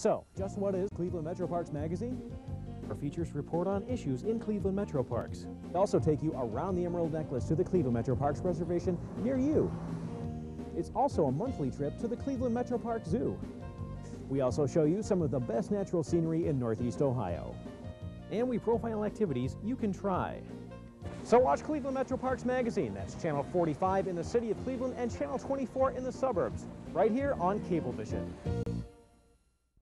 So, just what is Cleveland Metroparks Magazine? Our features report on issues in Cleveland Metroparks. They also take you around the Emerald Necklace to the Cleveland Metroparks Reservation near you. It's also a monthly trip to the Cleveland Metro Park Zoo. We also show you some of the best natural scenery in Northeast Ohio. And we profile activities you can try. So watch Cleveland Metroparks Magazine. That's channel 45 in the city of Cleveland and channel 24 in the suburbs, right here on Cablevision.